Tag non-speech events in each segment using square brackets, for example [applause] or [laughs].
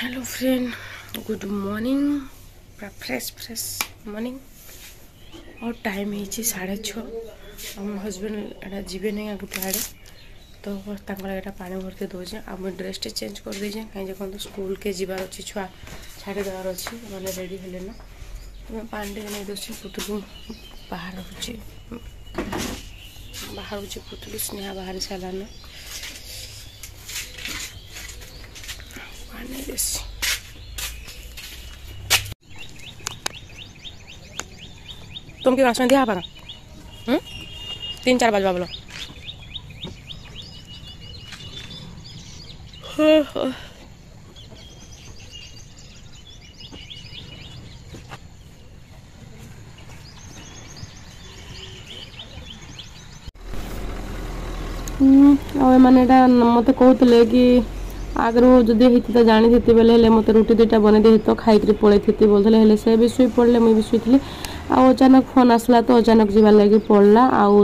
Hello friend good morning পুরা fresh fresh morning আর time হয়েছে সাড়ে ছ আমার হজবেন্ড এটা যাবে না গোটে আড়ে তো তাঙ্কর এটা পানি ভরকে দেছে আমি ড্রেসটা চেঞ্জ করে দিয়েছে কাই দেখুন স্কুলকে যাবার অছি ছুয়া ছাড়ি দেওয়ার অছি মানে রেডি হলে না আমি পানিটা নেই দেছি পুতুলু বাহার হচ্ছে বাহার হচ্ছে পুতুলু স্নেহা বাহারি সারা না खाने जैसी तुम क्या आसमान दिया पारा हम्म? तीन चार बजवा बोलो ଆଉ ଏମାନେ ଏଇଟା ମୋତେ ଆଗରୁ ଯଦି ହେଇଥିତା ଜାଣିଥିତି ବେଲେ ହେଲେ ମୋତେ ରୁଟି ଦୁଇଟା ବନେଇ ଦେଇଥିତ ଖାଇକିରି ପଳେଇଥିତି ବୋଲୁଥିଲେ ହେଲେ ସେ ବି ଶୋଇ ପଡ଼ିଲେ ମୁଇଁ ବି ଶୋଇଥିଲି ଆଉ ଅଚାନକ ଫୋନ୍ ଆସିଲା ତ ଅଚାନକ ଯିବାର୍ ଲାଗି ପଡ଼ଲା ଆଉ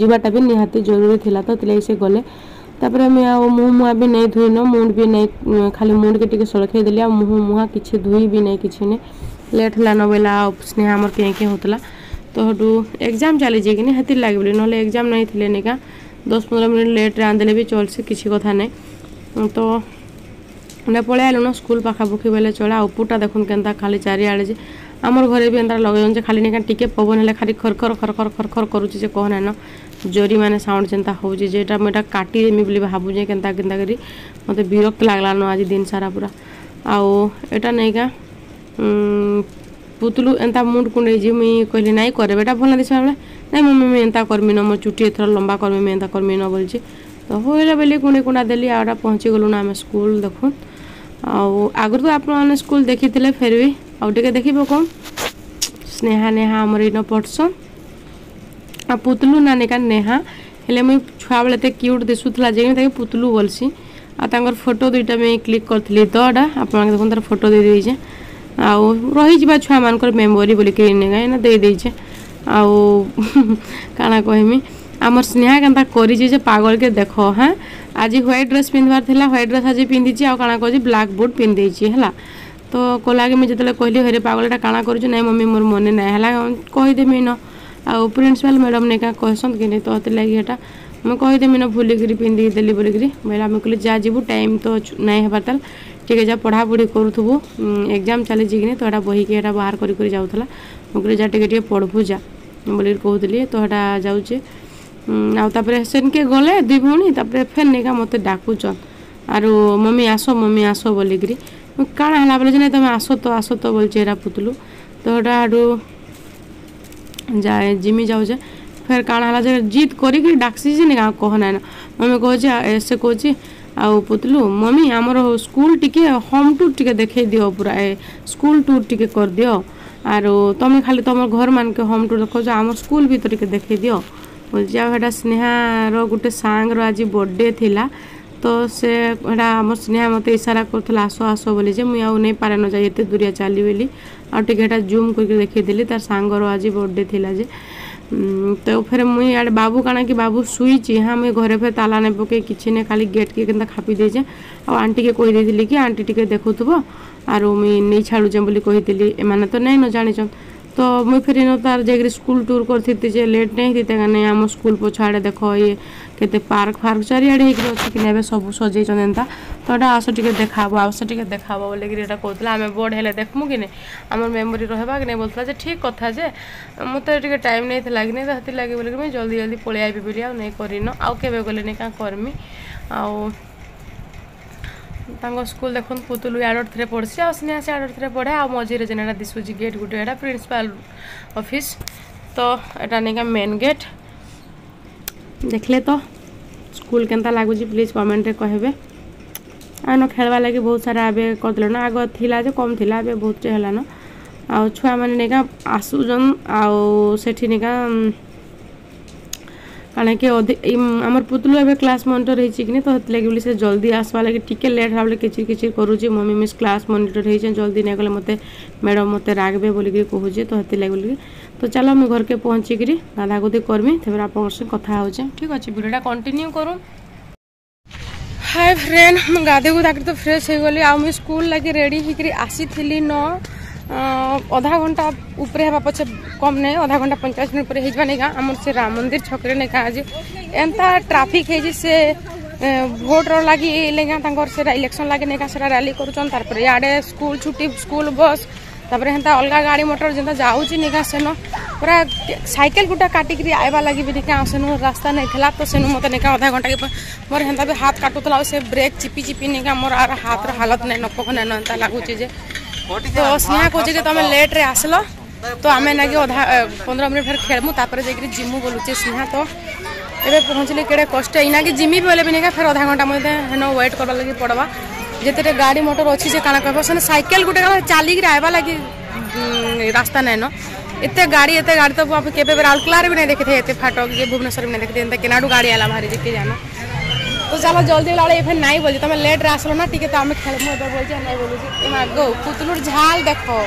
ଯିବାଟା ବି ନିହାତି ଜରୁରୀ ଥିଲା ତ ଥିଲେ ସେ ଗଲେ ତାପରେ ଆମେ ଆଉ ମୁହଁ ମୁହାଁ ବି ନେଇ ଧୋଇନ ମୁଣ୍ଡ ବି ନେଇ ଖାଲି ମୁଣ୍ଡକେ ଟିକେ ସଳଖେଇ ଦେଲି ଆଉ ମୁହଁ ମୁହାଁ କିଛି ଧୋଇ ବି ନେଇ କିଛି ନେଇ ଲେଟ୍ ହେଲା ନବେଲା ଆଉ ସ୍ନେହା ଆମର କେଁ କେଁ ହେଉଥିଲା ତ ହେଠୁ ଏକ୍ଜାମ୍ ଚାଲିଛି କି ନି ହେଥିର୍ ଲାଗି ବୋଲି ନହେଲେ ଏକ୍ଜାମ୍ ନାଇଁ ଥିଲେ ନିକା ଦଶ ପନ୍ଦର ମିନିଟ୍ ଲେଟ୍ରେ ଆଣିଦେଲେ ବି ଚଲ୍ସି କିଛି କଥା ନାହିଁ তো ଆମେ ପଳେଇ ଆଇଲୁଣ ସ୍କୁଲ ପାଖାପାଖି ବେଲେ ଚଳେ ଆଉ ପୁଟା ଦେଖୁନ୍ କେନ୍ତା ଖାଲି ଚାରିଆଡ଼େ ଯେ ଆମର ଘରେ ବି ଏନ୍ତା ଲଗେଇଛନ୍ ଯେ ଖାଲି ନେଇକା ଟିକେ ପବନ ହେଲେ ଖାଲି ଖରଖର ଖରଖର ଖରଖର କରୁଛି ଯେ କହ ନାଇଁନ ଜରିମାନେ ସାଉଣ୍ଡ ଯେନ୍ତା ହେଉଛି ଯେ ଏଇଟା ମୁଁ ଏଇଟା କାଟିଦେମି ବୋଲି ଭାବୁଛେ କେନ୍ତା କେନ୍ତା କରି ମୋତେ ବିରକ୍ତ ଲାଗ୍ଲାନ ଆଜି ଦିନ ସାରା ପୁରା ଆଉ ଏଇଟା ନେଇକା ପୁତୁଲୁ ଏନ୍ତା ମୁଣ୍ଡ କୁଣ୍ଡେଇ ଯେ ମୁଇଁ କହିଲି ନାଇଁ କରେବେ ଏଇଟା ଭଲ ଦିଶିଲା ବେଳେ ନାଇଁ ମୁଁ ମୁଇଁ ଏନ୍ତା କର୍ମି ନ ମୋ ଚୁଟି ଏଥର ଲମ୍ବା କର୍ମି ମୁଇଁ ଏନ୍ତା କର୍ମି ନ ବୋଲିଛି तो हो रहा बोली कुणे कुणा देली आ पहुँची गलुन आम स्कूल देख आगर तो आप स्कूल देखी थे फिर भी आगे देख कौन स्नेहा नेहा आमर इन पढ़सन आ पुतलू ना निका नेहा हेल्ले मुझ छुआ बेले क्यूट दिशुला जैसे पुतलू बोलसी आर फोटो दुईटा मुझे क्लिक करी तो आप देख तर फोटो दे दीजे आउ रही छुआ मान मेमोरी बोल के दे दीजे आ कहमी আমার স্নেহা কেন করিছি যে পাগলকে দেখ হ্যাঁ আজ হোয়াইট ড্রেস পিঁধবার লা হোয়াইট ড্রেস আজ পিঁধিছি আর কাণা করছি ব্লাক বুট পিঁধেছি হ্যাঁ তো কলাকে মুই যেতে কহিলি হরে এটা কাণা করছি না মম্মি মোর মনে না হল কহিদেমি ন আর প্রিন্সিপাল ম্যাডাম নেই কাঁ কহসন কি নাই তো লাগি এটা আমি କହିଦେମି ন ଭୁଲିକିରି ପିନ୍ଧିକି ଦେଲି ବୋଲିକିରି ବୋଇଲେ ଆମେ କହିଲୁ ଯା ଯିବୁ ଟାଇମ୍ ତ ନାଇଁ ହେବାର ତାହେଲେ ଟିକେ ଯା ପଢ଼ାପଢ଼ି କରୁଥିବୁ ଏକ୍ଜାମ୍ ଚାଲିଛି କି ନାହିଁ ତ এটা ବହିକି ଏଇଟା ବାହାର କରି କରି ଯାଉଥିଲା ମୁଁ କହିଲି ଯା ଟିକେ ଟିକେ ପଢ଼ବୁ ଯା ବୋଲିକିରି କହୁଥିଲି ତ ଆଉ ତାପରେ ସେନ୍କେ ଗଲେ ଦୁଇ ଭଉଣୀ ତାପରେ ଫେନ୍ ନେଇକା ମୋତେ ଡାକୁଛନ୍ ଆରୁ ମମି ଆସ ମମି ଆସ ବୋଲିକିରି କାଣା ହେଲା ବୋଲେ ଯେ ନାଇଁ ତମେ ଆସ ତ ଆସ ତ ବୋଲିଛି ଏରା ପୁତଲୁ ତ ହେଟା ହେଠୁ ଯାଏ ଜିମି ଯାଉଛେ ଫେର୍ କାଣା ହେଲା ଯେ ଜିଦ୍ କରିକିରି ଡାକ୍ସି ଯେ ନାଇଁ କହ ନାଇଁନ ମମି କହୁଛେ ସେ କହୁଛି ଆଉ ପୁତଲୁ ମମି ଆମର ସ୍କୁଲ ଟିକେ ହୋମ୍ ଟୁର୍ ଟିକେ ଦେଖେଇ ଦିଅ ପୁରା ଏ ସ୍କୁଲ ଟୁର୍ ଟିକେ କରିଦିଅ ଆରୁ ତମେ ଖାଲି ତମର ଘରମାନକେ ହୋମ୍ ଟୁର୍ ଦେଖାଉଛ ଆମ ସ୍କୁଲ ବି ତ ଟିକେ ଦେଖେଇ ଦିଅ पूजा हेटा स्नेहार गोटे सांग आज बर्थडे थी तो से आम स्नेहा मत इशारा करस आस बोली मुझे आउ नहीं पारे ना ये दूरिया चली बोली आटा जूम करके देखी तार सांग आज बर्थडे थी जे तो फेर मुई आड़े बाबू काना कि बाबू सुई हाँ मुझे घर फिर ताला नहीं पके कि नहीं खाली गेट के खापी देचे आ आंटी के कही कि आंटी टी देखु आर मुई नहीं छाड़ूचे बोली कही एम तो नहीं न जाचन ତ ମୁଇଁ ଫେରି ନ ତାର ଯାଇକରି ସ୍କୁଲ ଟୁର୍ କରିଥିଲି ଯେ ଲେଟ୍ ନାଇଁ ହେଇଥି ତାଙ୍କ ନେଇ ଆମ ସ୍କୁଲ ପଛଆଡ଼େ ଦେଖ ଇଏ କେତେ ପାର୍କ ଫାର୍କ ଚାରିଆଡ଼େ ହେଇକରି ଅଛି କି ଏବେ ସବୁ ସଜେଇଛନ୍ତି ଏନ୍ତା ତ ଏଇଟା ଆସ ଟିକେ ଦେଖାହବ ଆସ ଟିକେ ଦେଖାହବ ବୋଲିକିରି ଏଇଟା କହୁଥିଲା ଆମେ ବୋର୍ଡ଼ ହେଲେ ଦେଖମୁ କି ନାଇଁ ଆମର ମେମୋରି ରହିବା କି ନାଇଁ ବୋଲୁଥିଲା ଯେ ଠିକ୍ କଥା ଯେ ମୋତେ ଟିକେ ଟାଇମ୍ ନେଇଥିଲା କି ନାଇଁ ସେଥିଲାଗି ବୋଲିକି ମୁଇଁ ଜଲ୍ଦି ଜଲ୍ଦି ପଳେଇ ଆଇବି ବୋଲି ଆଉ ନାଇଁ କରିନ ଆଉ କେବେ ଗଲେ ନାଇଁ କାଁ କର୍ମି ଆଉ ତାଙ୍କ ସ୍କୁଲ ଦେଖନ୍ତୁ ପୁତୁଲୁ ଆଡ଼ର୍ ଥରେ ପଢ଼ୁଛି ଆଉ ସ୍ନେହା ସେ ଆଡ଼ର୍ ଥରେ ପଢ଼େ ଆଉ ମଝିରେ ଯେନ୍ ଏଇଟା ଦିଶୁଛି ଗେଟ୍ ଗୋଟେ ଏଇଟା ପ୍ରିନ୍ସିପାଲ ଅଫିସ୍ ତ ଏଇଟା ନେଇକା ମେନ୍ ଗେଟ୍ ଦେଖିଲେ ତ ସ୍କୁଲ କେନ୍ତା ଲାଗୁଛି ପ୍ଲିଜ୍ କମେଣ୍ଟରେ କହିବେ ଆନ ଖେଳିବା ଲାଗି ବହୁତ ସାରା ଏବେ କରିଦେଲେନ ଆଗ ଥିଲା ଯେ କମ୍ ଥିଲା ଏବେ ବହୁତଟେ ହେଲାନ ଆଉ ଛୁଆମାନେ ନେଇକା ଆସୁଛନ୍ ଆଉ ସେଠି ନେଇକା କାଣା କି ଆମର ପୁତଲୁ ଏବେ କ୍ଲାସ୍ ମନିଟର ହେଇଛି କି ତ ସେଥିଲାଗି ବୋଲି ସେ ଜଲ୍ଦି ଆସବା ଲାଗି ଟିକେ ଲେଟ୍ ହେବା ଲାଗି କିଛି କିଛି କରୁଛି ମମ୍ମି ମିସ୍ କ୍ଲାସ୍ ମନିଟର ହେଇଛେ ଜଲ୍ଦି ନାଇଁ ଗଲେ ମୋତେ ମ୍ୟାଡ଼ମ୍ ମୋତେ ରାଗବେ ବୋଲିକିରି କହୁଛେ ତ ସେଥିଲାଗି ବୋଲିକି ତ ଚାଲ ମୁଇଁ ଘରକେ ପହଞ୍ଚିକିରି ଗାଧାଗୁଧି କର୍ମି ତାପରେ ଆପଣଙ୍କ ସହ କଥା ହେଉଛେ ଠିକ୍ ଅଛି ଭିଡ଼ିଓଟା କଣ୍ଟିନ୍ୟୁ କରୁନ୍ ହାଏ ଫ୍ରେଣ୍ଡ ମୁଁ ଗାଧେଇ ଗୁଧାକିରି ତ ଫ୍ରେଶ୍ ହେଇଗଲି ଆଉ ମୁଇଁ ସ୍କୁଲ୍ ଲାଗି ରେଡ଼ି ହେଇକିରି ଆସିଥିଲି ନ ଅଧା ଘଣ୍ଟା ଉପରେ ହେବା ପଛେ କମ୍ ନାହିଁ ଅଧା ଘଣ୍ଟା ପଞ୍ଚାଶ ମିନିଟ୍ ପରେ ହେଇଯିବା ନେଇକା ଆମର ସେ ରାମ ମନ୍ଦିର ଛକରେ ନେଇକା ଆଜି ଏନ୍ତା ଟ୍ରାଫିକ୍ ହେଇଛି ସେ ଭୋଟ୍ର ଲାଗି ନେଇକା ତାଙ୍କର ସେଟା ଇଲେକ୍ସନ୍ ଲାଗି ନେଇକା ସେଟା ରାଲି କରୁଛନ୍ ତାପରେ ଇଆଡ଼େ ସ୍କୁଲ ଛୁଟି ସ୍କୁଲ ବସ୍ ତାପରେ ହେନ୍ତା ଅଲଗା ଗାଡ଼ି ମଟର ଯେନ୍ତା ଯାଉଛି ନେଇକା ସେନ ପୁରା ସାଇକେଲ ଗୁଟା କାଟିକିରି ଆଇବା ଲାଗି ବି ନେଇକା ସେନୁ ରାସ୍ତା ନାଇଁ ଥିଲା ତ ସେନୁ ମୋତେ ନେଇକା ଅଧା ଘଣ୍ଟାକେ ମୋର ହେନ୍ତା ବି ହାତ କାଟୁଥିଲା ଆଉ ସେ ବ୍ରେକ୍ ଚିପି ଚିପି ନେଇକା ମୋର ଆର ହାତର ହାଲତ ନାଇଁ ନପକ ନାଇଁ ଏନ୍ତା ଲାଗୁଛି ଯେ তো ସ୍ନେହା କହୁଛି କି ତମେ ଲେଟ୍ରେ ଆସିଲ ତ ଆମେ ନାଗି ଅଧା ପନ୍ଦର ମିନିଟ୍ ଫେର୍ ଖେଳମୁ ତାପରେ ଯାଇକିରି ଜିମୁ ବୋଲୁଛେ ସ୍ନେହା ତ ଏବେ ପହଞ୍ଚିଲେ କେଡ଼େ କଷ୍ଟ ଏଇନାକି ଜିମି ବେଲେ ବି ନେଇକା ଫେର୍ ଅଧା ଘଣ୍ଟା ମଧ୍ୟ ହେନ ୱେଟ୍ କରବାର୍ ଲାଗି ପଡ଼ବା ଯେତେଟା ଗାଡ଼ି ମଟର ଅଛି ଯେ କାଣା କହିବ ସେନେ ସାଇକେଲ ଗୋଟେ କାଣା ଚାଲିକିରି ଆଇବା ଲାଗି ରାସ୍ତା ନାଇଁନ ଏତେ ଗାଡ଼ି ଏତେ ଗାଡ଼ି ତ ଆମେ କେବେ ରାଉରକେଲାରେ ବି ନାଇଁ ଦେଖିଥାଏ ଏତେ ଫାଟ କି ଭୁବନେଶ୍ୱର ବି ନାଇଁ ଦେଖିଥାଏ ଏନ୍ତା କେନାଡ଼ୁ ଗାଡ଼ି ଆଇଲା ଭାରି ଯେ କି ଜାଣ তো চলো জলদি গেলে এবার নাই বলছি তোমার লেটরে আসলো না টিকে তো আমি খেলে মু এবার বলছি হ্যাঁ, নাই বলছি তোমার গো পুতুলুর ঝাল দেখো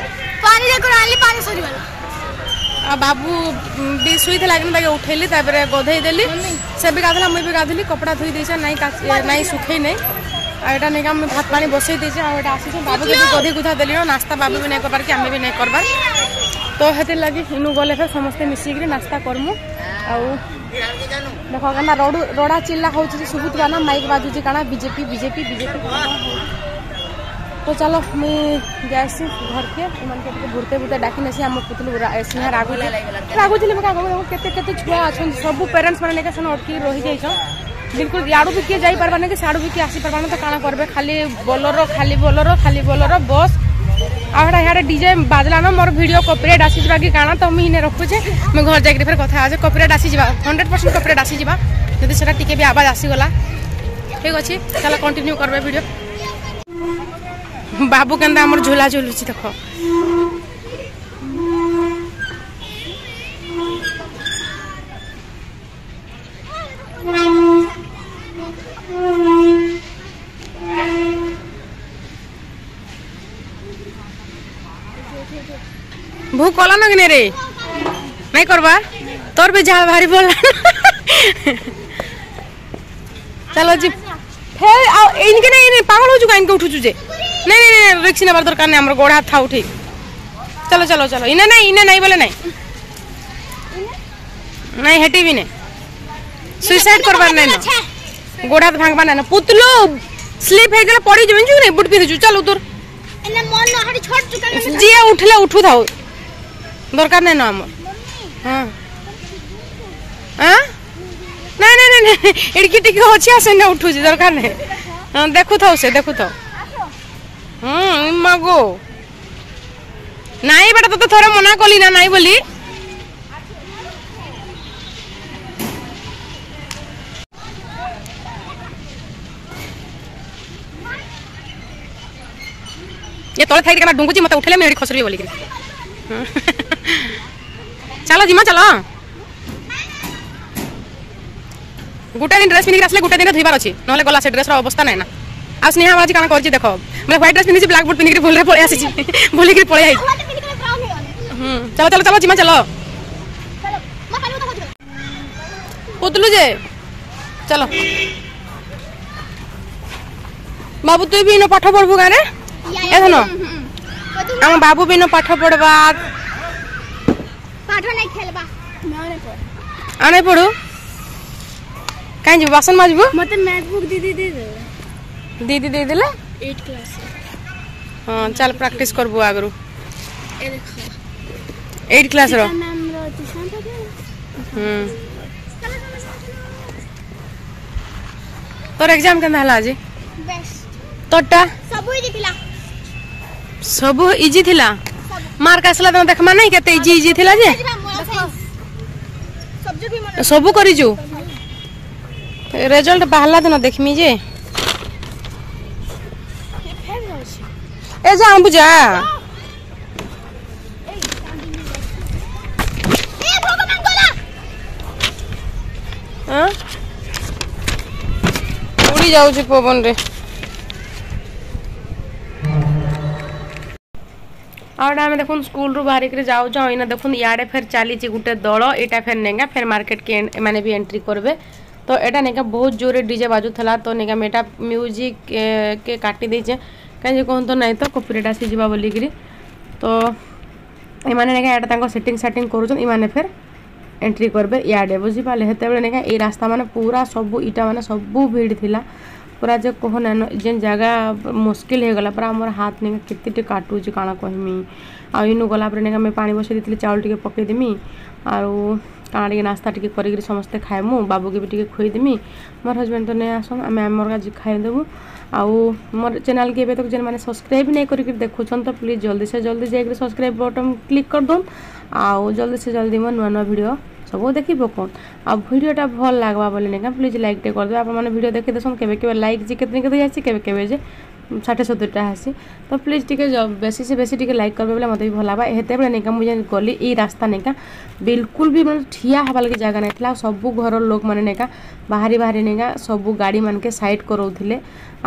পানি দেখো আনলি পানি সরিগল আর বাবু বি শুইথিলা কিন্তু তাকে উঠাইলি তারপরে গধেই দেলি সে বি গাধলা মুই বি গাধলি কপড়া ধুই দিয়েছে নাই নাই শুখেই নাই আর এটা নাকি আমি ভাত পানি বসাই দিয়েছি আর এটা আসিছে বাবুকে বি গধেই গুধা দেলি নাস্তা বাবু বি নাই করবার কি আমি বি নাই করবার তো সেতির লাগি ইনু গলে ফের সমস্তে মিশিকি নাস্তা করমু হ্যাঁ। আর ଦେଖ କେନ୍ତା ରଡ଼ା ଚିଲ୍ଲା ହେଉଛି ଯେ ଶୁଭୁଥିବା ନା ମାଇକ୍ ବାଜୁଛି କାଣା ବିଜେପି ବିଜେପି ବିଜେପି ତ ଚାଲ ମୁଇଁ ଯାଏସି ଘରକେ ଏମାନକେ ଟିକେ ଭୁର୍ତେ ଭୁର୍ତେ ଡାକି ନେସି ଆମ ପୁତୁଲୁ ସିଂହା ରାଗୁଛି ରାଗୁଛି କେତେ କେତେ ଛୁଆ ଅଛନ୍ତି ସବୁ ପେରେଣ୍ଟସ୍ ମାନେ ନେଇକା ସେନ ଅଟକି ରହିଯାଇଛନ୍ ବିଲକୁଲ ଇଆଡ଼ୁ ବି କିଏ ଯାଇପାରବା ନାଇଁ କି ସିଆଡ଼ୁ ବି କିଏ ଆସିପାରବା ନା ତ କାଣା କରିବେ ଖାଲି ବୋଲର ଖାଲି ବୋଲର ଖାଲି ବୋଲର ବସ୍ আর ইয়াড়ে ডিজে বাজলা মোর ভিডিও কপিরাইট আসি যা কি কাণা তো আমি ইনে রখুছে মু ঘর যাই ফের কথা আছে কপিরাইট আসি যা হন্ড্রেড পরসেন্ট কপিরাইট আসি যা যদি সেটা টিকে বি আওয়াজ আসিগলা ঠিক আছে তাহলে কন্টিনিউ করবে ভিডিও বাবু কেন আমার ঝুলা ঝুলুছি দেখ রে নাই করবা তোর বে যা ভারি বল চলো জি হে আও এইদিকে না এই পাগল হচ্ছু কে উঠুছু যে নাই নাই নাই রিক্সি নেবার দরকার নাই আমার গোড় হাত থাও ঠিক চলো চলো চলো ইনে নাই ইনে নাই বলে নাই নাই হেটি বিনে সুইসাইড করবার নাই না গোড় হাত ভাঙবার নাই না পুতলো স্লিপ হয়ে গেলে পড়ে যাবেন বুট পিঁধেছু চলো তোর এনে মন জি উঠলে উঠু থাও দরকার নেই না আমার হ্যাঁ হ্যাঁ না না এড়কি টিকে অছি আসে না উঠুছি দরকার নেই হ্যাঁ, দেখু থাও সে দেখু থাও হুম মাগো নাই বেটা তো থরে মনা কলি না নাই বলি এ থাকি ये तले थाई डुंगुची मत उठेले বলি खसरी হুম হ্যাঁ। ଚାଲ ଜିମା ଚାଲ গোটা দিন ড্রেস পিন্ধিকি আসলে গোটা দিনে ধোইবার অছি নহলে গলা সে ড্রেসর অবস্থা নাই না আর স্নেহা আজি কাম করছি দেখ বলে হোয়াইট ড্রেস পিন্ধিছি ব্ল্যাক বুট পিন্ধিকি ভুলরে পড়ে আসিছি ভুলিকি পড়ে আই হুম চলো চলো চলো জিমা চলো পুতলু যে চলো বাবু তুই বিন পাঠ পড়বু গাঁরে এখন আমার বাবু বিন পাঠ পড়বা पाठ नहीं खेलबा मैं पढ़ आने पढ़ू कहीं जी बासन माजबू मते मैथ बुक दीदी दे दे दीदी दे ला एट क्लास हाँ चल प्रैक्टिस कर बुआ करो एट क्लास रो मैम तो हम्म तोर एग्जाम केना हला जी बेस्ट तोटा सबू इजी थी ला सबू इजी थी ला ମାର୍କ ଆସିଲା ତମେ ଦେଖମା ନାଇଁ କେତେ ଇଜି ଇଜି ଥିଲା ଯେ ସବୁ କରିଛୁ ରେଜଲ୍ଟ ବାହାରିଲା ଦିନ ଦେଖିମି ଯେ ଏ ଯା ଆମ୍ବୁ ଉଡ଼ି ଯାଉଛି ପବନରେ और आम देखो स्कूल रु बाहरिक जाऊ जाऊना देखो इे फेर चली गोटे दल यहाँ फेर नेगा फेर मार्केट के मैंने भी एंट्री करेंगे तो यहाँ नेगा बहुत जोर डीजे बाजुला तो नेगा मेटा म्यूजिक के काटी देचे कहीं कहतु तो ना तो कॉपीरेट आसीजा बोलिकी तो ଏମାନେ ନେକା ଏଇଟା ତାଙ୍କ ସେଟିଂ ସାଟିଂ କରୁଛନ୍ତି ଏମାନେ ଫେର୍ ଏଣ୍ଟ୍ରି କରିବେ ଇଆଡ଼େ ବୁଝିପାରିଲେ ସେତେବେଳେ ନେକା ଏଇ ରାସ୍ତାମାନେ ପୁରା ସବୁ ଇଟାମାନେ ସବୁ ଭିଡ଼ ଥିଲା पूरा जो कह ना जेन जगह मुस्किल हो गला पूरा मोर हाथ नहीं कितने काटूच काण कहमी आउ इन गला पा बसई देती चाउल टे पकईदेमि आउ का नास्ता टी कर समस्ते खाएमु बाबू के भी टी खुदेमी मोर हजबैंड तो नहीं आसन आम आम आज खाईदेबू आउ मोर चेल के तो जेन मैंने सब्सक्राइब नहीं कर देखुन तो प्लीज जल्दी से जल्दी जाइए सब्सक्राइब बटन क्लिक करदे आउ जल्दी से जल्दी मो नुआ नुआ भिड सब देखो कौन आ भिडटा भल लग्वा बोले नहीं प्लीज लाइक टे कर दिड देखी देसन के लाइक जी के आसी के षाठी सतुरीटा आसी तो प्लीज टी बेसी से बेसी टी लाइक करेंगे मतलब भी भल लगा ये बड़े नहीं मुझे गली ये रास्ता नहीं क्या भी मैं ठिया हबार लगे जगह नहीं था सब घर लोक मैंने का बाहरी बाहरी नहीं क्या सब गाड़ी मान के सैड करोले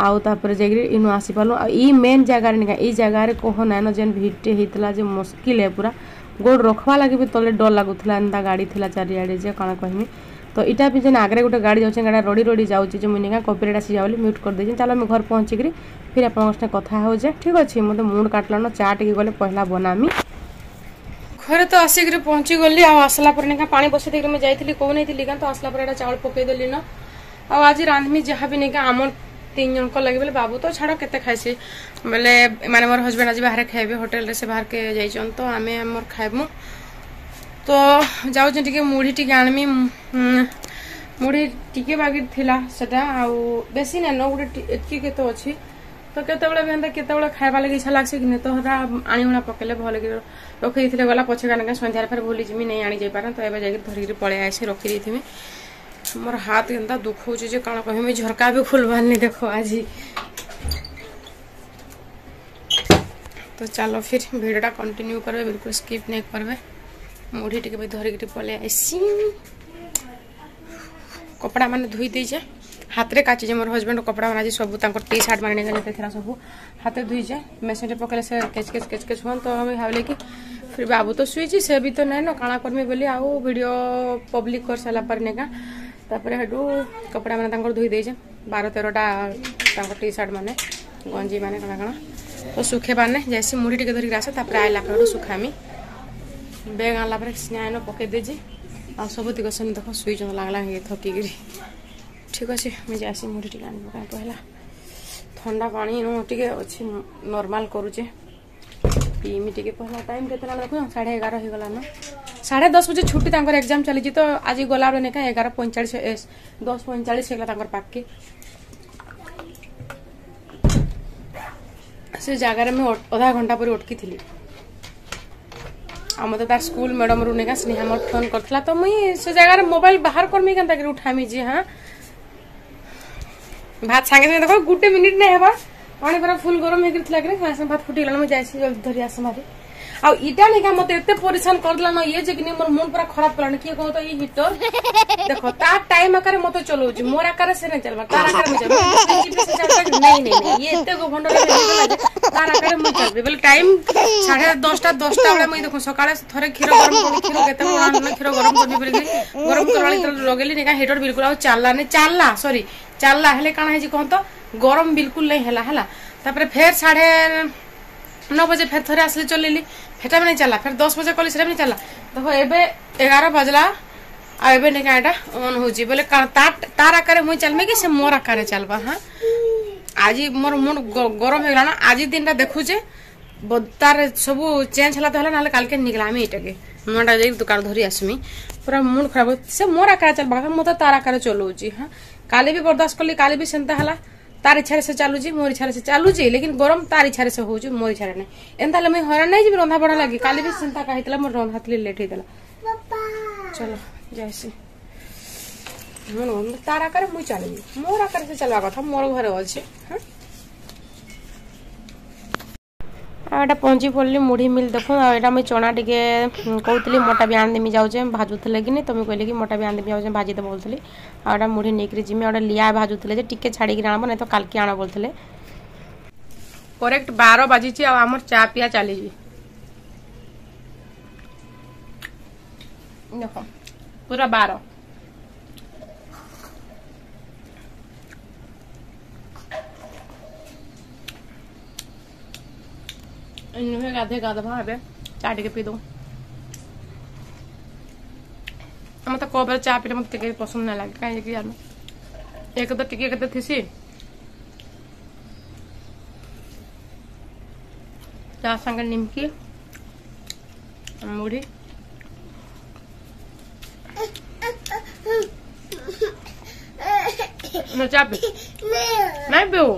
आउर आसी आसपाल ये मेन जगार नहीं क्या ये जगार कहना जेन भिटे होता है जो मुस्किल है पूरा ଗୋଡ଼ ରଖ୍ବା ଲାଗି ବି ତଲେ ଡର ଲାଗୁଥିଲା ଏନ୍ତା ଗାଡ଼ି ଥିଲା ଚାରିଆଡ଼େ ଯେ କାଣା କହିମି ତ ଇଟା ବି ଯେନ୍ ଆଗରେ ଗୋଟେ ଗାଡ଼ି ଯାଉଛେ ଗାଡ଼ି ରଡ଼ି ରଡ଼ି ଯାଉଛି ଯେ ମୁଇଁ ନିକା କପିରେଟ୍ ଆସିଯା ବୋଲି ମ୍ୟୁଟ୍ କରିଦେଇଛେ ଚାଲ ଆମେ ଘର ପହଞ୍ଚିକିରି ଫିର୍ ଆପଣଙ୍କ ସାଙ୍ଗେ କଥା ହଉଛେ ଠିକ୍ ଅଛି ମୋତେ ମୁଣ୍ଡ କାଟଲାନ ଚା ଟିକେ ଗଲେ ପହିଲା ବନାମି ଘରେ ତ ଆସିକିରି ପହଞ୍ଚିଗଲି ଆଉ ଆସିଲା ପରେ ନିକା ପାଣି ବସେଇଦେଇକିରି ମୁଁ ଯାଇଥିଲି କହୁ ନେଇଥିଲି କାଁ ତ ଆସିଲା ପରେ ଏଇଟା ଚାଉଳ ପକେଇଦେଲି ନ ଆଉ ଆଜି ରାନ୍ଧମି ଯାହା ବି ନିକା ଆମର তিন জনক লাগি বলে বাবু তো ছাড় কেতে খাইছি বলে মানে মোর হজবেন্ড আজ বাহারে খাইবে হোটেলরে সে বাহারকে যাইছন তো আমি আমার খাইমু তো যাওছেন টিকে মুড়ি টিকে আনমি মুড়ি টিকে বাকি থিলা সেটা আউ বেশি না নো গোটে এতকি কেতে অছি তো কেতবেলে বেন্দা হেন্তা কেতবেলে খাইবা লাগি ইচ্ছা লাগছে কি তো আনি উনা পকেলে ভাল লাগি রখি দিছিলে গলা পছে কানে সন্ধ্যার পর ভুলি জিমি নেই আনি যাই যাইপারে তো এবার যাই ধরি পড়ে আইছে রখি দিয়েছিমি मोर हाथ एंता दुखे कण कहमी झरका भी नहीं देख आज तो चलो फिर भिडटा कंटिन्यू करवे बिल्कुल स्किप नहीं करवे मुढ़ी टिके भी धरिकी पल कपड़ा मैंने धोई दीजे हाथ में काचीजे मोर हजबैंड कपड़ा मैंने आज सब टी सार्ट मारे थी सब हाथ में धोईजे मेसीन में पकड़े से केच केच केच केच हूँ तो भावले कि फिर बाबू तो सुई से भी तो नहीं ना काला करमी बोली आउ भिड पब्लिक कर सारापर नहीं का ତାପରେ ସେଠୁ କପଡ଼ାମାନେ ତାଙ୍କର ଧୋଇ ଦେଇଛେ ବାର ତେରଟା ତାଙ୍କ ଟି ସାର୍ଟ ମାନେ ଗଞ୍ଜି ମାନେ କାଣା କାଣା ତ ଶୁଖେଇବାରନେ ଯାଇସି ମୁଢ଼ି ଟିକେ ଧରିକି ଆସେ ତାପରେ ଆଇଲା ପରେ ଶୁଖାମି ବ୍ୟାଗ୍ ଆଣିଲା ପରେ ସ୍ନାନ ପକେଇ ଦେଇଛି ଆଉ ସବୁତିକ ସେମିତି ଦେଖ ଶୁଇଛନ୍ତି ଲାଗଲା ଥକିକିରି ଠିକ୍ ଅଛି ମୁଇଁ ଯାଏସି ମୁଢ଼ି ଟିକେ ଆଣିବି କାହିଁ କହିଲା ଥଣ୍ଡା ପାଣି ଟିକେ ଅଛି ନର୍ମାଲ୍ କରୁଛେ ପିଇମି ଟିକେ ପହିଲା ଟାଇମ୍ କେତେବେଳେ ଦେଖୁଛ ସାଢ଼େ ଏଗାର ହେଇଗଲାନ साढ़े दस बजे छुट्टी तंकर एग्जाम चली तो आज गला बेले का एगार पैंचाश दस पैंचाश होगा पाके से जगार मुझे अधा घंटा पर अटकी थी आम तो तार स्कूल मैडम रू नहीं स्नेहा मोर फोन कर तो मुई से जगार मोबाइल बाहर करमी क्या उठामी जी हाँ भात सागे सागे देख गोटे मिनिट नहीं हवा पानी पूरा फुल गरम होकर भात फुटी गला मुझे जल्दी धरी आस मारे ଆଉ ଇଟା ନେଇକା ମତେ ଏତେ ପରିଶାନ କରିଦେଲାନ ଇଏ ଯେ କି ମୋର ମନ ପୁରା ଖରାପ କଲାନ କିଏ କହ ତ ଏଇ ହିଟର ଦେଖ ତା ଟାଇମ ଆକାରେ ମତେ ଚଲଉଛି ମୋର ଆକାରେ ସେ ନାଇଁ ଚାଲବା ତାର ଆକାରେ ମୁଁ ଚାଲିବି ନାଇଁ ନାଇଁ ଇଏ ଏତେ ଗଣ୍ଡ ତାର ଆକାରେ ମୁଁ ଚାଲିବି ବୋଲେ ଟାଇମ ସାଢେ ଦଶଟା ଦଶଟା ବେଳେ ମୁଇଁ ଦେଖ ସକାଳେ ଥରେ କ୍ଷୀର ଗରମ କଲି କ୍ଷୀର କେତେବେଳେ ଆଣିଲେ କ୍ଷୀର ଗରମ କରିବି ବୋଲିକି ଗରମ କରବାଳି ଲଗେଇଲି ନେଇକା ହିଟର ବିଲକୁଲ ଆଉ ଚାଲିଲାନି ଚାଲିଲା ସରି ଚାଲିଲା ହେଲେ କାଣା ହେଇଛି କହ ତ ଗରମ ବିଲକୁଲ ନାଇଁ ହେଲା ହେଲା ତାପରେ ଫେର ସାଢେ नौ बजे फेर थे आसली चलिली फेटा भी नहीं चला फेर दस बजे कल से भी नहीं चला देखो एवं एगार बजला आबे नहीं क्या अन हो बोले तार आकार मुई चलमे कि से मोर आकार चलवा हाँ आज मोर मुड गरम हो गला आज दिन देखुचे তার সবু চেঞ্জ হলা তো হলা নাহলে কালকে নিগলা আমি এটাকে নটা যাই দোকান ধরি আসমি পুরা মুড খারাপ সে মোর আকারে চলবা মতো তার আকারে চলଉଛି হ্যাঁ কালি বি বরদাস্ত কলি কালি বি সেন্তা হলা ତାର ଇଚ୍ଛାରେ ସେ ଚାଲୁଛି ମୋର ଇଚ୍ଛାରେ ସେ ଚାଲୁଛି ଲେକିନ ଗରମ ତାର ଇଚ୍ଛାରେ ସେ ହେଉଛି ମୋର ଇଚ୍ଛାରେ ନାହିଁ ଏନ୍ତା ହେଲେ ମୁଇଁ ହଇରାଣ ନାଇଁ ଯିବି ରନ୍ଧା ବଢ଼ା ଲାଗି କାଲି ବି ସେନ୍ତା ହେଇଥିଲା ମୋର ରନ୍ଧାଥିଲି ଲେଟ୍ ହେଇଥିଲା ଚଲ ଯାଏସି ତାର ଆକାରରେ ମୁଇଁ ଚାଲିବି ମୋର ଆକାରରେ ସେ ଚାଲିବା କଥା ମୋର ଘରେ ଅଛି ହଁ ଆଉ ଏଇଟା ପହଞ୍ଚି ପଡ଼ିଲି ମୁଢ଼ି ମିଲ୍ ଦେଖୁନ୍ ଆଉ ଏଇଟା ମୁଇଁ ଚଣା ଟିକେ କହୁଥିଲି ମଟା ବି ଆଣିଦେମି ଯାଉଛେ ଭାଜୁଥିଲେ କି ନାଇଁ ତମେ କହିଲେ କି ମଟା ବି ଆଣିଦେମି ଯାଉଛେ ଭାଜିଦେବ ବୋଲୁଥିଲି ଆଉ ଏଇଟା ମୁଢ଼ି ନେଇକିରି ଯିମି ଆଉ ଏଇଟା ଲିଆ ଭାଜୁଥିଲେ ଯେ ଟିକେ ଛାଡ଼ିକିରି ଆଣବ ନାଇଁ ତ କାଲ୍କି ଆଣ ବୋଲୁଥିଲେ କରେକ୍ଟ ବାର ବାଜିଛି ଆଉ ଆମର ଚା ପିଆ ଚାଲିଛି ଦେଖ ପୁରା ବାର इनमें गाधे गाधा भावे চাটিকে পিদো আমার তো কবার চা পিলে মতো টিকে পছন্দ না লাগে কাই কি জানো এক তো টিকে কেতে থিসি চা সঙ্গে নিমকি মুড়ি না চাপি নাই বেও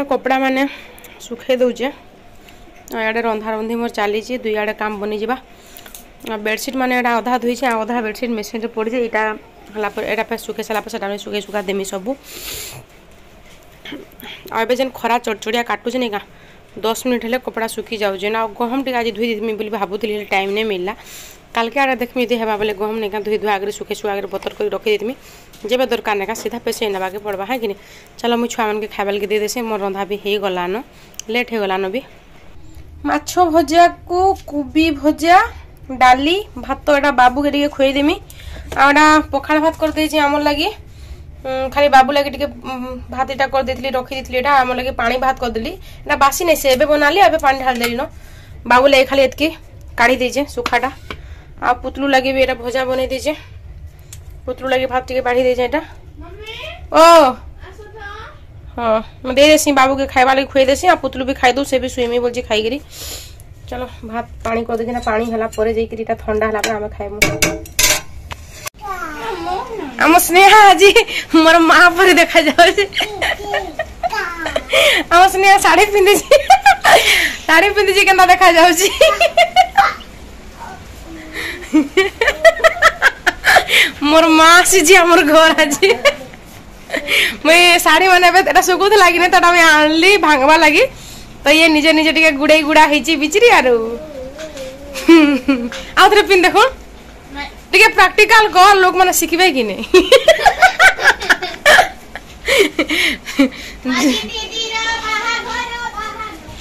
ମୋର କପଡ଼ା ମାନେ ଶୁଖେଇ ଦେଉଛେ ଇଆଡ଼େ ରନ୍ଧାରନ୍ଧି ମୋର ଚାଲିଛି ଦୁଇ ଆଡ଼େ କାମ ବନିଯିବା ବେଡ଼ସିଟ୍ ମାନେ ଏଇଟା ଅଧା ଧୋଇଛେ ଆଉ ଅଧା ବେଡ଼ସିଟ୍ ମେସିନ୍ରେ ପଡ଼ିଛେ ଏଇଟା ହେଲା ପରେ ଏଇଟା ଫେର୍ ଶୁଖେଇ ସାରିଲା ପରେ ସେଟା ଶୁଖେଇ ଶୁଖା ଦେମି ସବୁ ଆଉ ଏବେ ଯେନ୍ ଖରା ଚଡ଼ଚଡ଼ିଆ କାଟୁଛେ ନାଇଁ କାଁ ଦଶ ମିନିଟ୍ ହେଲେ କପଡ଼ା ଶୁଖି ଯାଉଛେ ନା ଆଉ ଗହମ ଟିକେ ଆଜି ଧୋଇ ଦେଇଥିମି ବୋଲି ଭାବୁଥିଲି ହେଲେ ଟାଇମ୍ ନାଇଁ ମିଳିଲା কালকে আর দেখমি ইদি হওয়া বলে গহম নেকা ধুই ধুয়া আগে শুখে শুয়া আগে বতর করে রখি দিমি যেবে দরকার নেকা সিধা পেছে নেবাকে পড়বা হ্যাঁ কি চলো মুই ছুয়া মানকে খাইবা লাগে দিয়ে দেছে মোর রন্ধা বি হয়ে গলান লেট হয়ে গলান বি মাছ ভজা ভজাকু কুবি ভজা ডালি ভাত তো এটা বাবুকে টিকে খুঁয়ে দেমি আর এটা পখাল ভাত করে দিয়েছি আমার লাগে খালি বাবু লাগে টিকে ভাত এটা করে দিয়েছিলি রখি দিয়েছিলি এটা আমার লাগে পানি ভাত করে দিলি এটা বাসি নেছে এবে বনালি এবে পানি ঢাল দেলি ন বাবু লাগে খালি এতকি কাড়ি দিয়েছে সুখাটা ଆଉ ପୁତଲୁ ଲାଗି ବି ଏଇଟା ଭଜା ବନେଇ ଦେଇଛେ ପୁତଲୁ ଲାଗି ଭାତ ଟିକେ ବାଢ଼ି ଦେଇଛେ ଏଇଟା ଓ ହଁ ମୁଁ ଦେଇଦେସି ବାବୁକେ ଖାଇବା ଲାଗି ଖୁଆଇ ଦେସି ଆଉ ପୁତଲୁ ବି ଖାଇଦେଉ ସେ ବି ଶୁଇମି ବୋଲୁଛି ଖାଇକିରି চলো ভাত পানি করদেছি না পানি হলা পরে যাই এটা থন্ডা হলা পরে আমি খাইমু আম স্নেহা আজি মোর মা পরে দেখা যাচ্ছে আম স্নেহা শাড়ি পিঁধিছি শাড়ি পিঁধিছি কেনা দেখা যাচ্ছে मोर मासी मोर घर आज मुई शाढ़ी मैंने एटा सुकूला कि नहीं तो आनली भांगवा लगी तो ये निजे निजे टे गुड़े गुड़ा हो बिचरी आर थे पिन देख टे प्राक्टिकाल कर लोक मैंने शिखे कि नहीं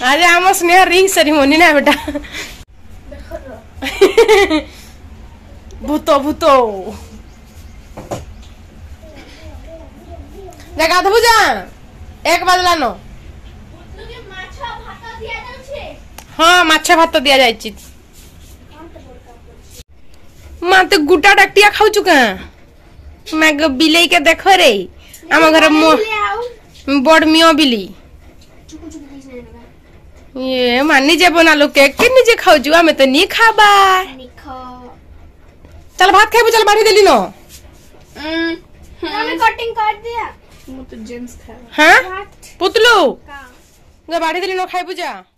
आज आम स्नेह रिंग सेरेमोनी ना बेटा तो। [laughs] ভূত ভূত যা গাধবু যা এক বাজলানো হ্যাঁ মাছ ভাত দিয়া যাইছি মা তো গুটা ডাকটিয়া খাওছু কা মা গো বিলেইকে দেখ রে আমার ঘরে বড় মিয় বিলি ইয়ে মা নিজে বনালো কেক কে নিজে খাওছু আমি তো নি খাবার चल भात खेबो चल बाड़ी देली लो मम्मी कटिंग हाँ। काट दिया मु तो जेम्स खा हां पुतलू का हाँ। गा बाड़ी देली लो खाइबू जा